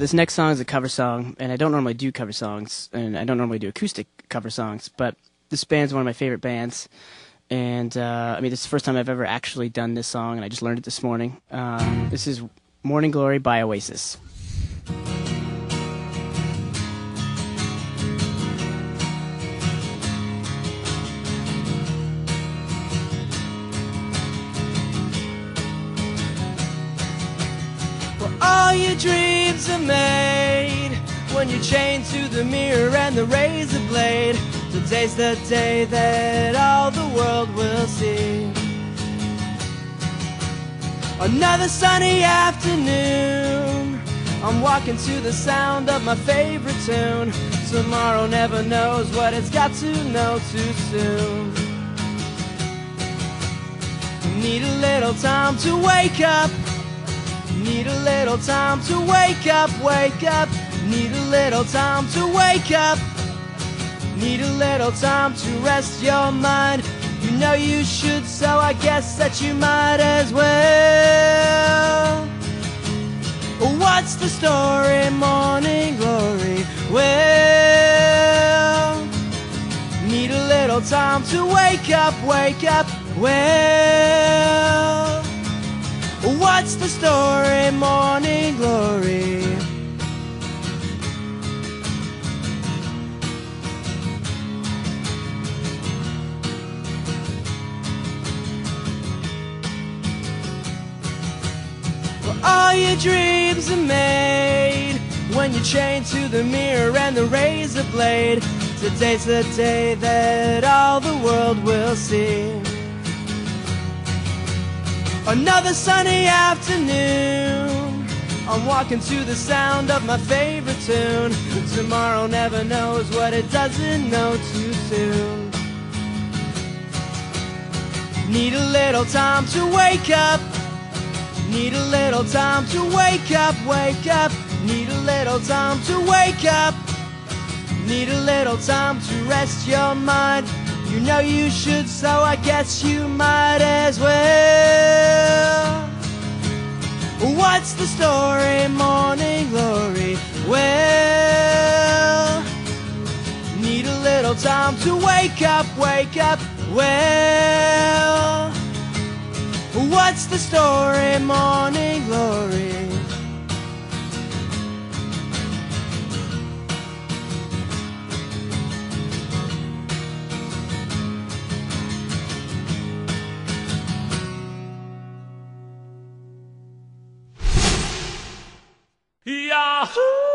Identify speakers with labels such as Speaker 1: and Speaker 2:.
Speaker 1: this next song is a cover song, and I don't normally do cover songs, and I don't normally do acoustic cover songs, but this band's one of my favorite bands. And uh, I mean, this is the first time I've ever actually done this song, and I just learned it this morning. Um, this is Morning Glory by Oasis.
Speaker 2: All your dreams are made when you're chained to the mirror and the razor blade. Today's the day that all the world will see. Another sunny afternoon. I'm walking to the sound of my favorite tune. Tomorrow never knows what it's got to know too soon. Need a little time to wake up. Need a little time to wake up, wake up. Need a little time to wake up. Need a little time to rest your mind. You know you should, so I guess that you might as well. What's the story, morning glory? Well, need a little time to wake up, wake up. Well, what's the story, morning glory? all your dreams are made when you're chained to the mirror and the razor blade. Today's the day that all the world will see. Another sunny afternoon. I'm walking to the sound of my favorite tune. Tomorrow never knows what it doesn't know too soon. Need a little time to wake up. Need a little time to wake up, wake up. Need a little time to wake up. Need a little time to rest your mind. You know you should, so I guess you might as well. What's the story, morning glory? Well, need a little time to wake up, wake up. Well, What's the story, morning glory?
Speaker 3: 呀。呼